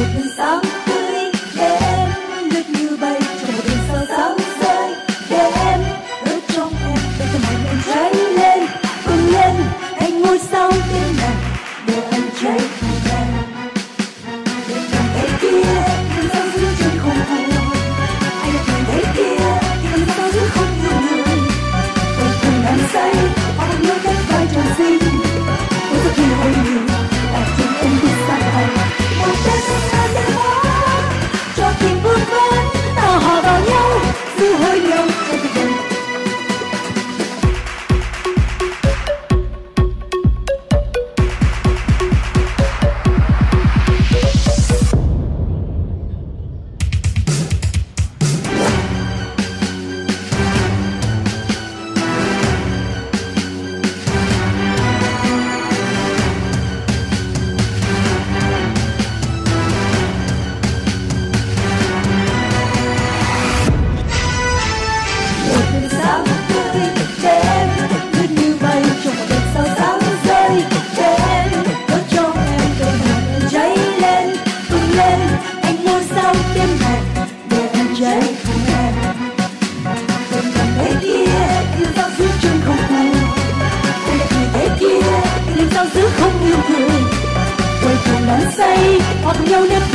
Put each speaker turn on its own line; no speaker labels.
Open be some 朋友